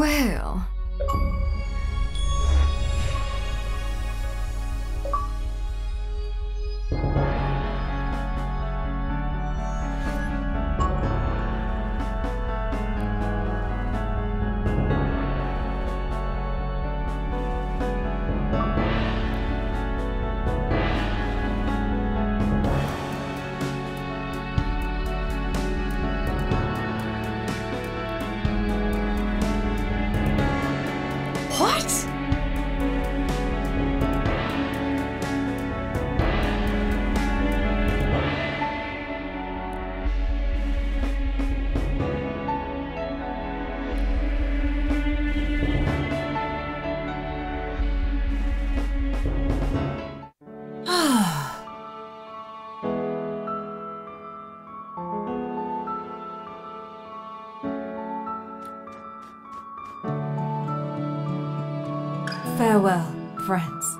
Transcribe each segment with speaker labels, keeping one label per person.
Speaker 1: Well. Farewell, friends.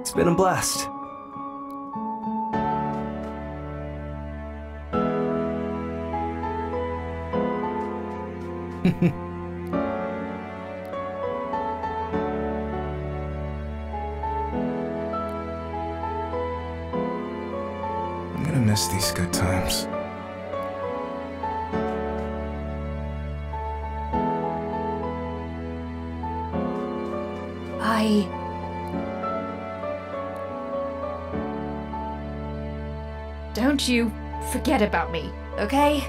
Speaker 2: It's been a blast.
Speaker 3: I'm gonna miss these good times.
Speaker 1: I. Don't you forget about me, okay?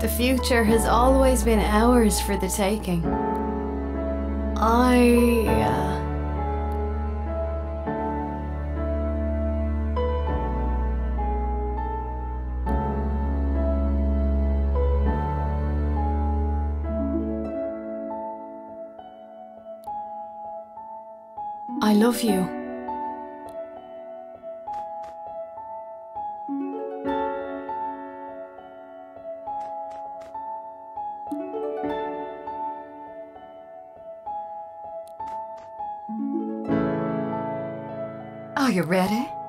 Speaker 1: The future has always been ours for the taking. I. Uh, I love you. Are you ready?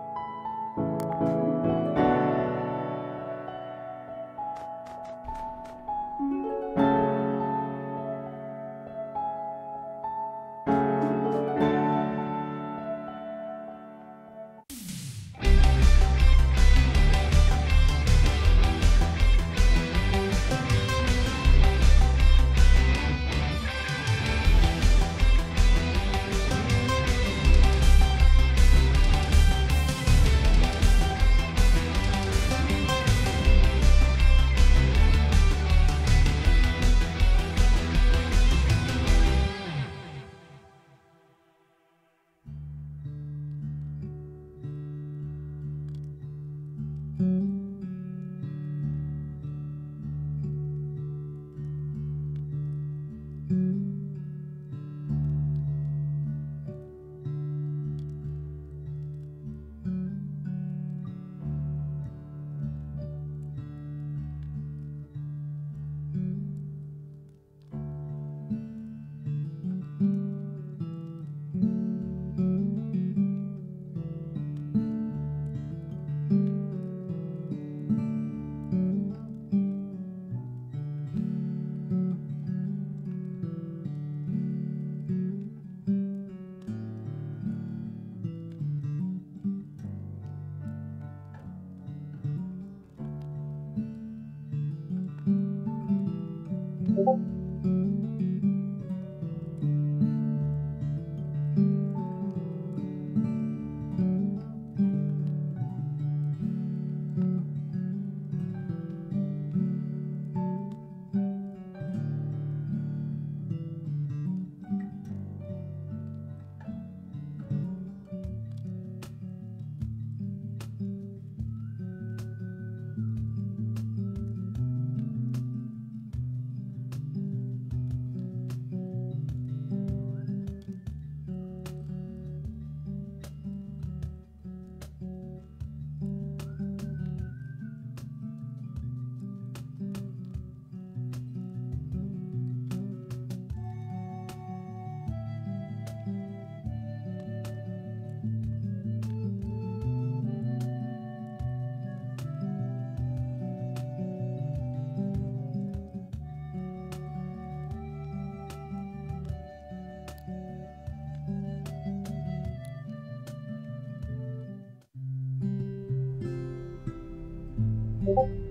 Speaker 2: You